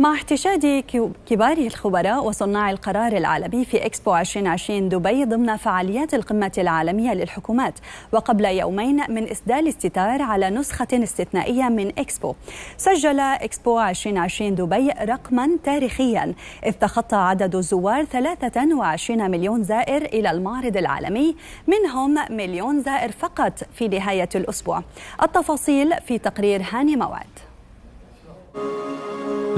مع احتشاد كبار الخبراء وصناع القرار العالمي في إكسبو 2020 دبي ضمن فعاليات القمة العالمية للحكومات وقبل يومين من إسدال الستار على نسخة استثنائية من إكسبو. سجل إكسبو 2020 دبي رقما تاريخيا إذ تخطى عدد الزوار 23 مليون زائر إلى المعرض العالمي منهم مليون زائر فقط في نهاية الأسبوع. التفاصيل في تقرير هاني موعد.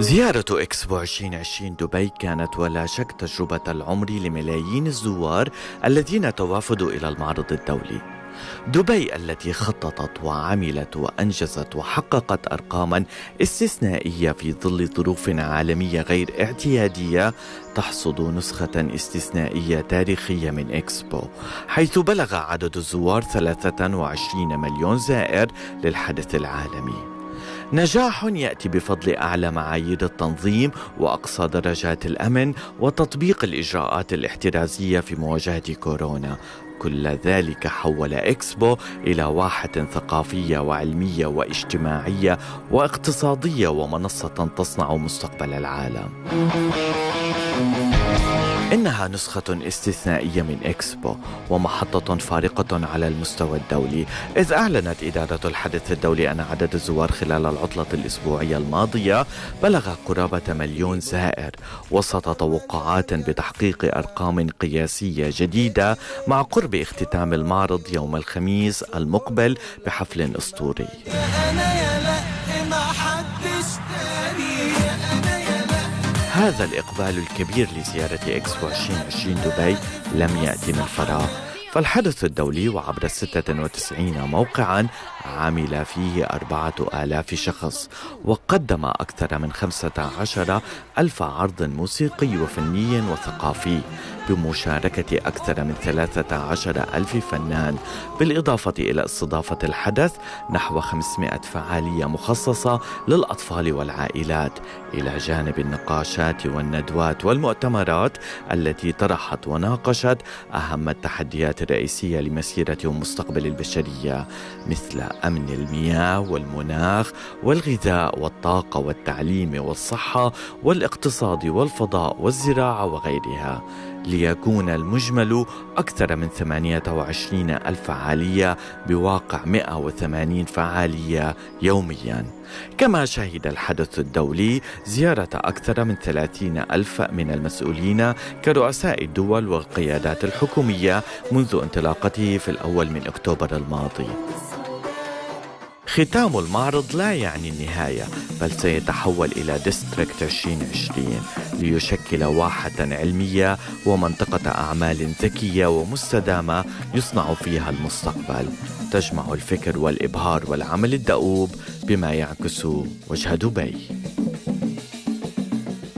زيارة إكسبو 2020 دبي كانت ولا شك تجربة العمر لملايين الزوار الذين توافدوا إلى المعرض الدولي. دبي التي خططت وعملت وأنجزت وحققت أرقاما استثنائية في ظل ظروف عالمية غير اعتيادية تحصد نسخة استثنائية تاريخية من إكسبو حيث بلغ عدد الزوار 23 مليون زائر للحدث العالمي نجاح يأتي بفضل أعلى معايير التنظيم وأقصى درجات الأمن وتطبيق الإجراءات الاحترازية في مواجهة كورونا. كل ذلك حول إكسبو إلى واحة ثقافية وعلمية واجتماعية واقتصادية ومنصة تصنع مستقبل العالم. إنها نسخة استثنائية من إكسبو ومحطة فارقة على المستوى الدولي إذ أعلنت إدارة الحدث الدولي أن عدد الزوار خلال العطلة الأسبوعية الماضية بلغ قرابة مليون زائر وسط توقعات بتحقيق أرقام قياسية جديدة مع قرب اختتام المعرض يوم الخميس المقبل بحفل أسطوري. هذا الإقبال الكبير لزيارة إكسبو 2020 دبي لم يأتي من فراغ. فالحدث الدولي وعبر 96 موقعا عمل فيه أربعة آلاف شخص وقدم أكثر من 15 ألف عرض موسيقي وفني وثقافي بمشاركة أكثر من 13 ألف فنان بالإضافة إلى استضافة الحدث نحو 500 فعالية مخصصة للأطفال والعائلات إلى جانب النقاشات والندوات والمؤتمرات التي طرحت وناقشت أهم التحديات الرئيسية لمسيرة ومستقبل البشرية مثل أمن المياه والمناخ والغذاء والطاقة والتعليم والصحة والاقتصاد والفضاء والزراعة وغيرها ليكون المجمل أكثر من 28 ألف فعالية بواقع 180 فعالية يومياً. كما شهد الحدث الدولي زيارة أكثر من 30 ألف من المسؤولين كرؤساء الدول والقيادات الحكومية منذ انطلاقته في الأول من أكتوبر الماضي. ختام المعرض لا يعني النهاية بل سيتحول إلى ديستريكت 2020 ليشكل واحة علمية ومنطقة أعمال ذكية ومستدامة يصنع فيها المستقبل. تجمع الفكر والإبهار والعمل الدؤوب بما يعكس وجه دبي.